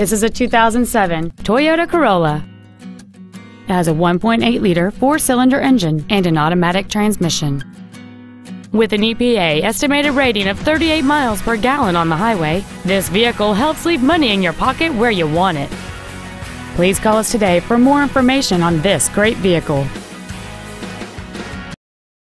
This is a 2007 Toyota Corolla. It has a 1.8-liter four-cylinder engine and an automatic transmission. With an EPA estimated rating of 38 miles per gallon on the highway, this vehicle helps leave money in your pocket where you want it. Please call us today for more information on this great vehicle.